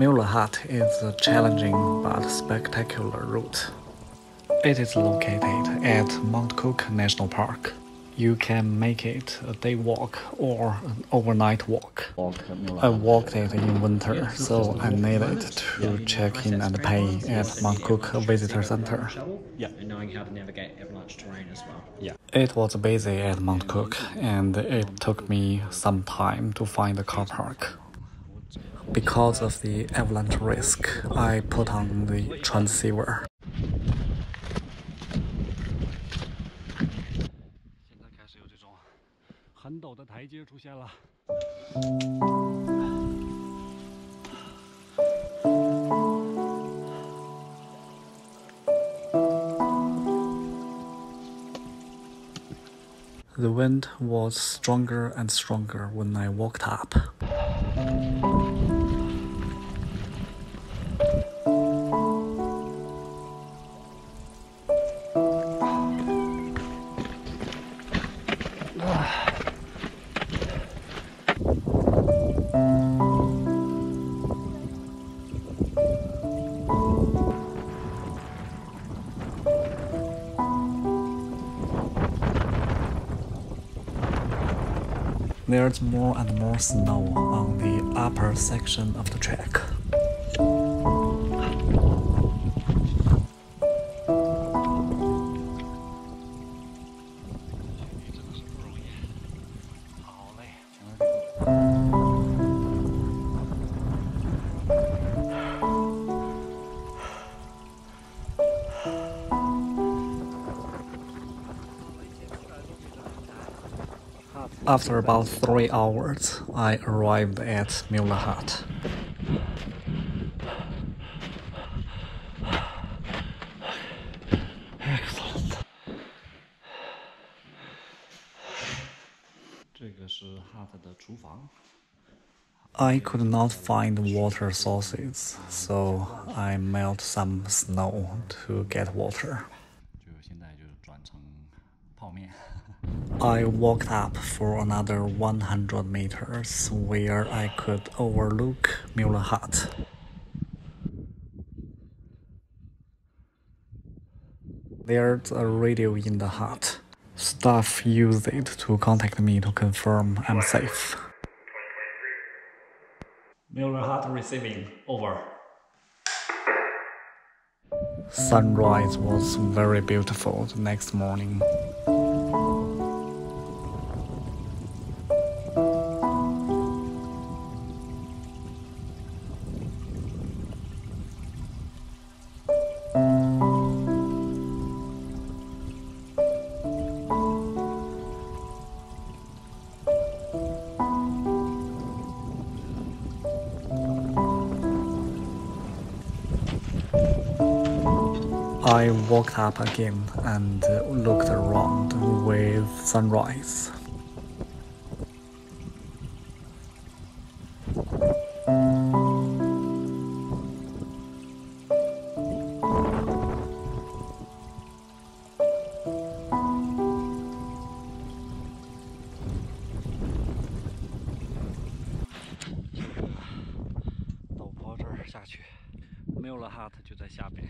Mueller Hut is a challenging but spectacular route. It is located at Mount Cook National Park. You can make it a day walk or an overnight walk. I walked it in winter, so I needed to check in and pay at Mount Cook Visitor Center. Yeah. And knowing how to navigate avalanche terrain as well. Yeah. It was busy at Mount Cook, and it took me some time to find a car park because of the avalanche risk, I put on the transceiver. The wind was stronger and stronger when I walked up. There's more and more snow on the upper section of the track. after about three hours, I arrived at Mueller Hut. Excellent. 这个是 could not find water sources, so I melt some snow to get water. I walked up for another 100 meters where I could overlook Mueller Hut. There's a radio in the hut. Staff used it to contact me to confirm I'm safe. Mueller Hut receiving, over. Sunrise was very beautiful the next morning. I walked up again and looked around with sunrise. Mueller Hut 就在下边。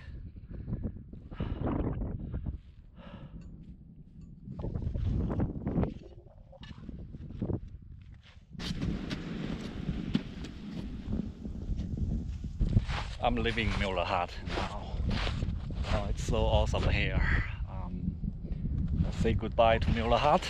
I'm leaving Mueller Hut now. Oh, it's so awesome here. Um, let's say goodbye to Mueller Hut.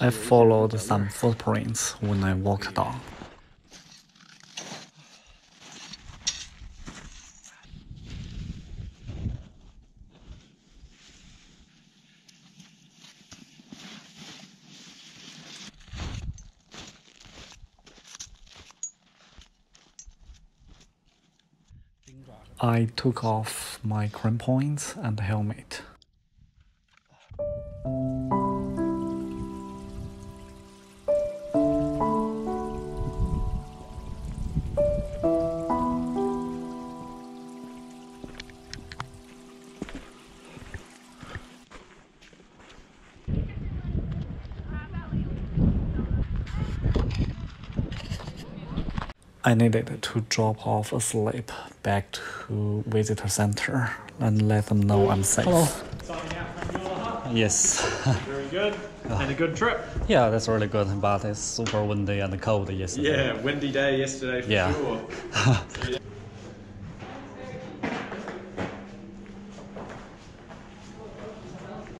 I followed some footprints when I walked down. I took off my crampons and helmet. I needed to drop off a slip back to visitor center and let them know I'm safe. Hello. Yes. Very good. And a good trip. yeah, that's really good, but it's super windy and cold yesterday. Yeah, windy day yesterday for Yeah. sure.